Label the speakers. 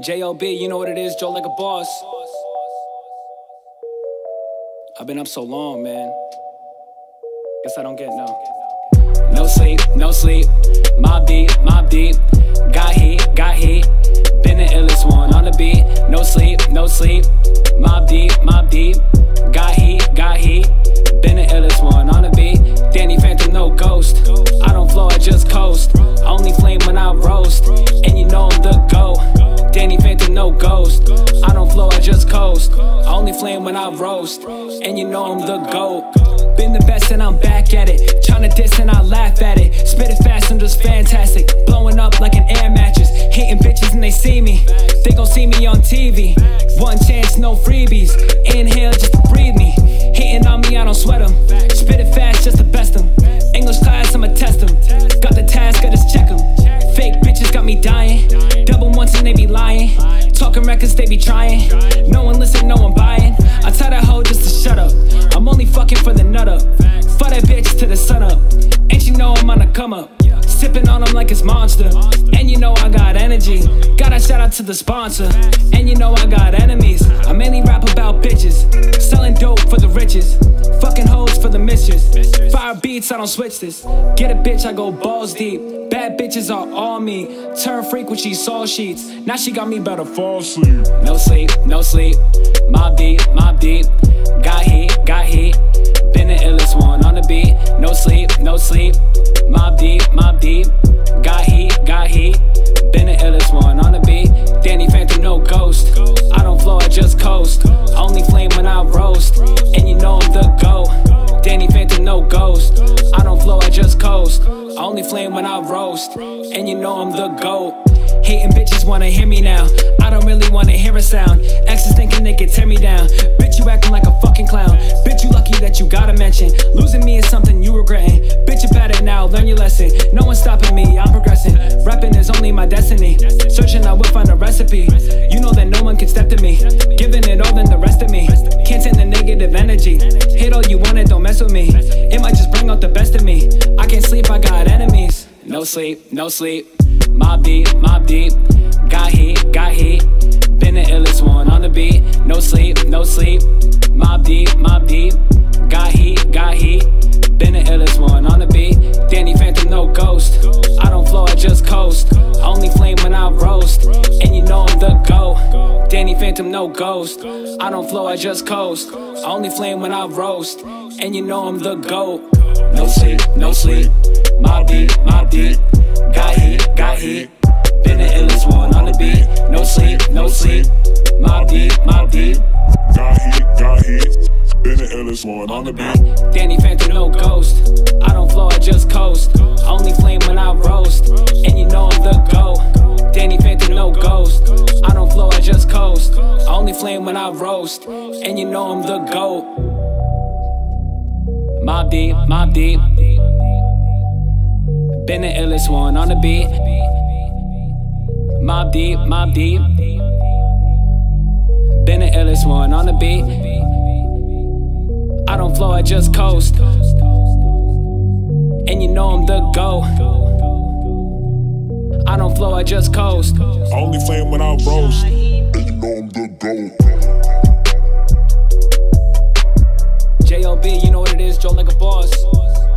Speaker 1: J.O.B., you know what it is, Joe like a boss. I've been up so long, man. Guess I don't get no. No sleep, no sleep. Mobb Deep, Mobb Deep. Got heat, got heat. Been the illest one on the beat. No sleep, no sleep. Mobb Deep, Mobb Deep. Danny Phantom, no ghost. I don't flow, I just coast. I only flame when I roast. And you know I'm the GOAT. Been the best and I'm back at it. Tryna diss and I laugh at it. Spit it fast, I'm just fantastic. Blowing up like an air mattress. Hitting bitches and they see me. They gon' see me on TV. One chance, no freebies. Inhale just to breathe me. Hitting on me, I don't sweat them. Spit it Talking records, they be trying. No one listen, no one buying. I tell that hoe just to shut up. I'm only fucking for the nut up. Fuck that bitch to the sun up. And she know I'm on the come up. Sipping on them like it's monster. And you know I got energy. Gotta shout out to the sponsor. And you know I got enemies. I mainly rap about bitches. Selling dope for the riches. Fucking hoes for the mistress. Fire beats, I don't switch this. Get a bitch, I go balls deep. Bad bitches are all me. Turn she saw sheets. Now she got me better fall asleep. No sleep, no sleep. Mobb Deep, Mobb Deep. Got heat, got heat. Been the illest one on the beat. No sleep, no sleep. Mobb Deep, Mobb Deep. Only flame when I roast. And you know I'm the GOAT. Hating bitches wanna hear me now. I don't really wanna hear a sound. Exes thinking they can tear me down. Bitch, you acting like a fucking clown. Bitch, you lucky that you got a mention. Losing me is something you regretting. Bitch, you better now, learn your lesson. No one's stopping me, I'm progressing. Rapping is only my destiny. Searching, I will find a recipe. You know that no one can step to me. Giving it all than the rest of me. Can't stand the negative energy. Hit all you want, it don't mess with No sleep, no sleep. Mobb Deep, Mobb Deep. Got heat, got heat. Been the illest one on the beat. No sleep, no sleep. Mobb Deep, Mobb Deep. Got heat, got heat. Been the illest one on the beat. Danny Phantom, no ghost. I don't flow, I just coast. Only flame when I roast. And you know I'm the GOAT. Danny Phantom, no ghost. I don't flow, I just coast. Only flame when I roast. And you know I'm the GOAT. No sleep, no sleep. Mobb Deep, Mobb Deep. Got heat, got heat. Been the illest one on the beat. No sleep, no sleep. Mobb Deep, Mobb Deep.
Speaker 2: Got heat, got heat. Been the illest one on the beat.
Speaker 1: Danny Phantom, no ghost. I don't flow, I just coast. Only flame when I roast. And you know I'm the GOAT. Danny Phantom, no ghost. I don't flow, I just coast. Only flame when I roast. And you know I'm the GOAT. Mobb Deep, Mobb Deep. Been the illest one on the beat. Mobb Deep, Mobb Deep. Been the illest one on the beat. I don't flow, I just coast. And you know I'm the go. I don't flow, I just coast.
Speaker 2: Only flame when I roast. And you know I'm the GOAT.
Speaker 1: J.O.B., you know what it is, Joe Likeaboss.